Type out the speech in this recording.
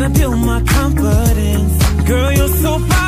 gotta build my confidence. Girl, you're so fine.